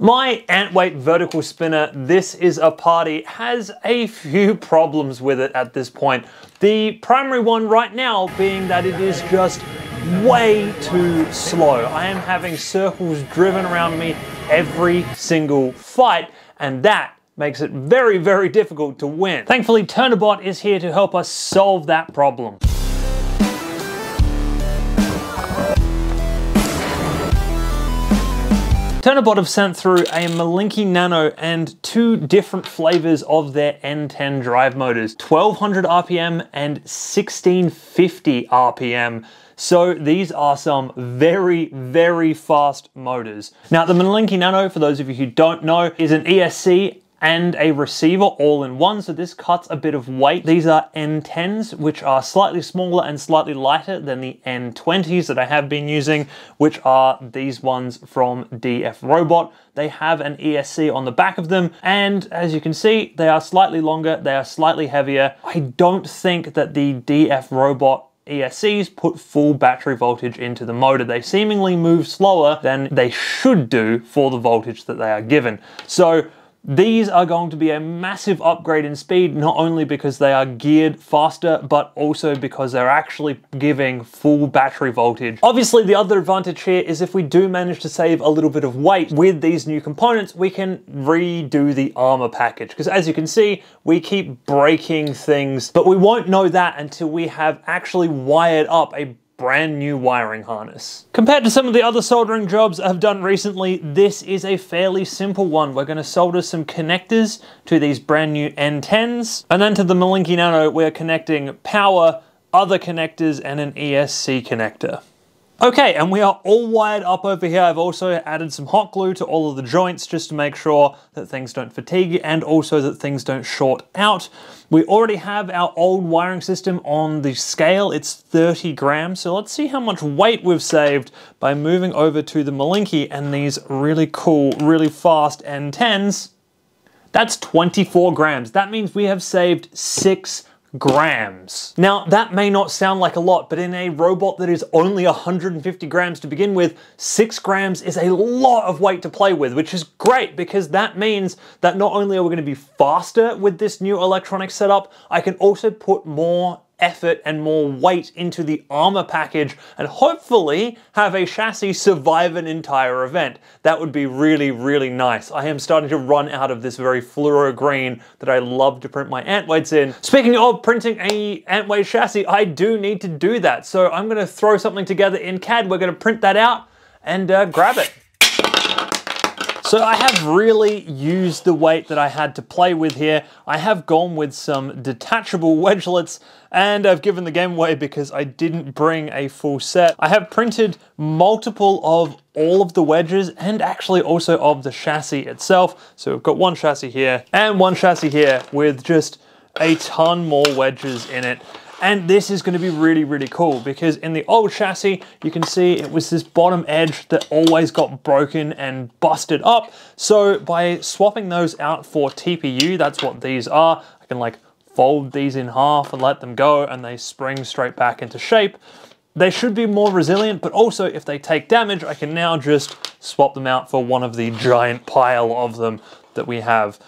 My Antweight vertical spinner, this is a party, has a few problems with it at this point. The primary one right now being that it is just way too slow. I am having circles driven around me every single fight, and that makes it very, very difficult to win. Thankfully, Turnabot is here to help us solve that problem. Turnabot have sent through a Malenki Nano and two different flavors of their N10 drive motors, 1200 RPM and 1650 RPM. So these are some very, very fast motors. Now the Malenki Nano, for those of you who don't know, is an ESC and a receiver all in one, so this cuts a bit of weight. These are N10s, which are slightly smaller and slightly lighter than the N20s that I have been using, which are these ones from DF Robot. They have an ESC on the back of them, and as you can see, they are slightly longer, they are slightly heavier. I don't think that the DF Robot ESCs put full battery voltage into the motor. They seemingly move slower than they should do for the voltage that they are given. So these are going to be a massive upgrade in speed, not only because they are geared faster, but also because they're actually giving full battery voltage. Obviously, the other advantage here is if we do manage to save a little bit of weight with these new components, we can redo the armor package. Because as you can see, we keep breaking things, but we won't know that until we have actually wired up a brand new wiring harness. Compared to some of the other soldering jobs I've done recently, this is a fairly simple one. We're gonna solder some connectors to these brand new N10s, and then to the Malenki Nano, we're connecting power, other connectors, and an ESC connector. Okay, and we are all wired up over here. I've also added some hot glue to all of the joints just to make sure that things don't fatigue and also that things don't short out. We already have our old wiring system on the scale. It's 30 grams. So let's see how much weight we've saved by moving over to the Malenki and these really cool, really fast N10s. That's 24 grams. That means we have saved six grams. Now, that may not sound like a lot, but in a robot that is only 150 grams to begin with, six grams is a lot of weight to play with, which is great because that means that not only are we gonna be faster with this new electronic setup, I can also put more effort and more weight into the armor package and hopefully have a chassis survive an entire event. That would be really, really nice. I am starting to run out of this very fluoro green that I love to print my Antweights in. Speaking of printing a Antweight chassis, I do need to do that. So I'm gonna throw something together in CAD. We're gonna print that out and uh, grab it. So I have really used the weight that I had to play with here. I have gone with some detachable wedgelets and I've given the game away because I didn't bring a full set. I have printed multiple of all of the wedges and actually also of the chassis itself. So we've got one chassis here and one chassis here with just a ton more wedges in it. And this is gonna be really, really cool because in the old chassis, you can see it was this bottom edge that always got broken and busted up. So by swapping those out for TPU, that's what these are. I can like fold these in half and let them go and they spring straight back into shape. They should be more resilient, but also if they take damage, I can now just swap them out for one of the giant pile of them that we have.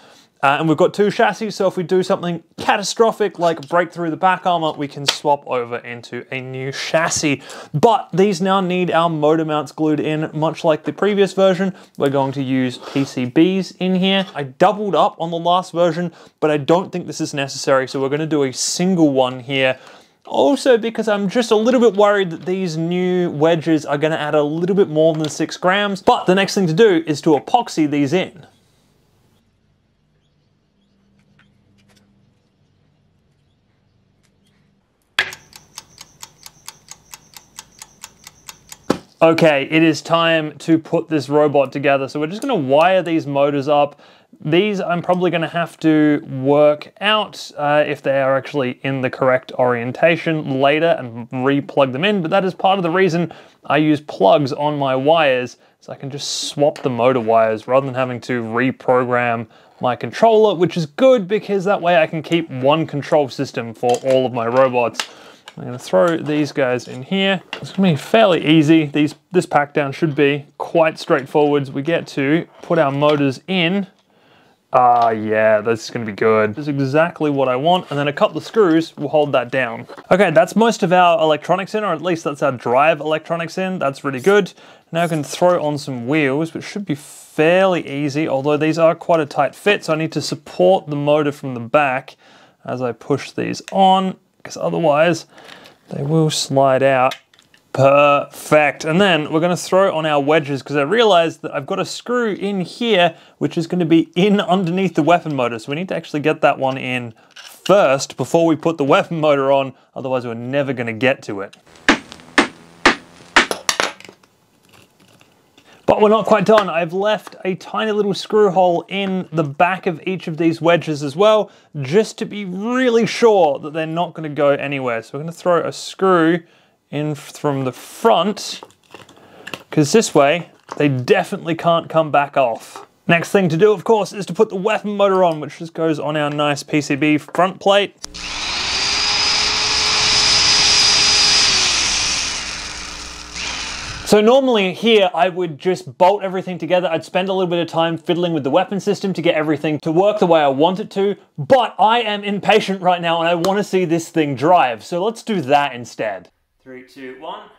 Uh, and we've got two chassis, so if we do something catastrophic like break through the back armor, we can swap over into a new chassis. But these now need our motor mounts glued in, much like the previous version. We're going to use PCBs in here. I doubled up on the last version, but I don't think this is necessary, so we're gonna do a single one here. Also because I'm just a little bit worried that these new wedges are gonna add a little bit more than six grams, but the next thing to do is to epoxy these in. Okay, it is time to put this robot together. So we're just gonna wire these motors up. These I'm probably gonna have to work out uh, if they are actually in the correct orientation later and re-plug them in, but that is part of the reason I use plugs on my wires, so I can just swap the motor wires rather than having to reprogram my controller, which is good because that way I can keep one control system for all of my robots. I'm gonna throw these guys in here. It's gonna be fairly easy. These This pack down should be quite straightforward. We get to put our motors in. Ah, yeah, this is gonna be good. This is exactly what I want, and then a couple of screws will hold that down. Okay, that's most of our electronics in, or at least that's our drive electronics in. That's really good. Now I can throw on some wheels, which should be fairly easy, although these are quite a tight fit, so I need to support the motor from the back as I push these on, because otherwise they will slide out. Perfect. And then we're gonna throw on our wedges because I realized that I've got a screw in here, which is gonna be in underneath the weapon motor. So we need to actually get that one in first before we put the weapon motor on, otherwise we're never gonna get to it. But we're not quite done. I've left a tiny little screw hole in the back of each of these wedges as well, just to be really sure that they're not gonna go anywhere. So we're gonna throw a screw in from the front, because this way they definitely can't come back off. Next thing to do, of course, is to put the weapon motor on, which just goes on our nice PCB front plate. So normally here I would just bolt everything together. I'd spend a little bit of time fiddling with the weapon system to get everything to work the way I want it to, but I am impatient right now and I want to see this thing drive. So let's do that instead. Three, two, one.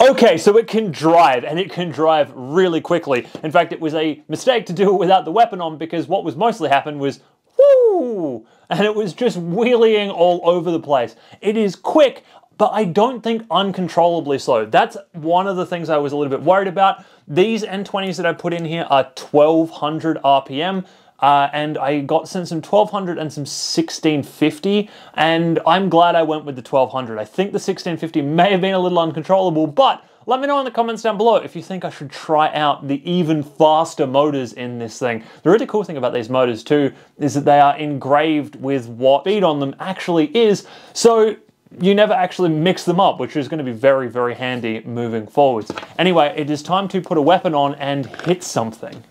Okay, so it can drive, and it can drive really quickly. In fact, it was a mistake to do it without the weapon on because what was mostly happened was whoo, and it was just wheeling all over the place. It is quick, but I don't think uncontrollably slow. That's one of the things I was a little bit worried about. These N20s that I put in here are 1200 RPM. Uh, and I got sent some 1200 and some 1650, and I'm glad I went with the 1200. I think the 1650 may have been a little uncontrollable, but let me know in the comments down below if you think I should try out the even faster motors in this thing. The really cool thing about these motors too is that they are engraved with what speed on them actually is, so you never actually mix them up, which is going to be very, very handy moving forwards. Anyway, it is time to put a weapon on and hit something.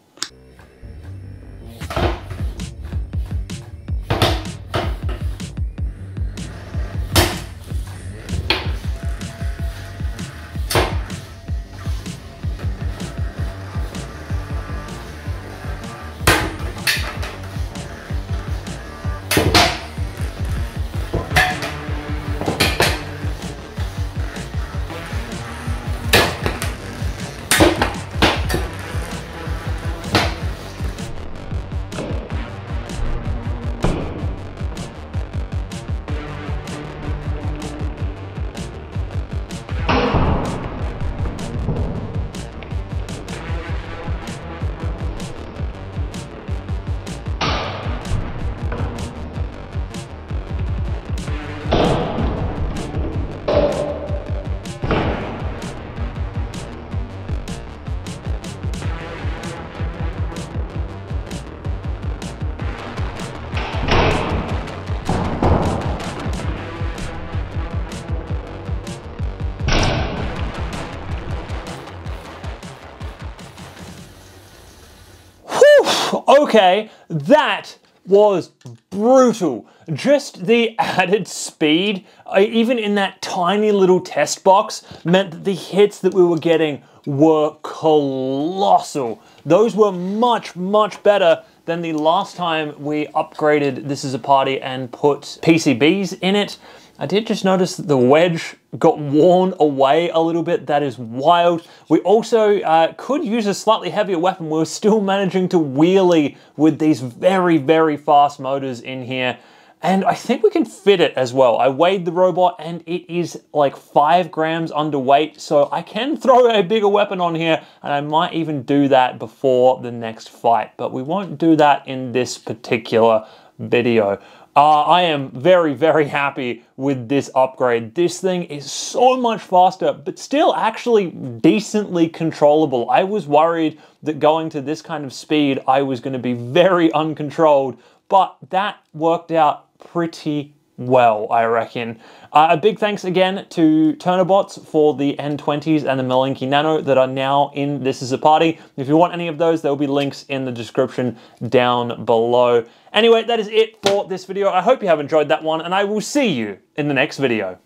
Okay, that was brutal. Just the added speed, uh, even in that tiny little test box, meant that the hits that we were getting were colossal. Those were much, much better than the last time we upgraded This Is a Party and put PCBs in it. I did just notice that the wedge got worn away a little bit. That is wild. We also uh, could use a slightly heavier weapon. We're still managing to wheelie with these very, very fast motors in here. And I think we can fit it as well. I weighed the robot and it is like five grams underweight. So I can throw a bigger weapon on here and I might even do that before the next fight. But we won't do that in this particular video. Uh, I am very, very happy with this upgrade. This thing is so much faster, but still actually decently controllable. I was worried that going to this kind of speed, I was going to be very uncontrolled, but that worked out pretty well, I reckon. Uh, a big thanks again to Turnabots for the N20s and the Malenki Nano that are now in This Is a Party. If you want any of those, there will be links in the description down below. Anyway, that is it for this video. I hope you have enjoyed that one, and I will see you in the next video.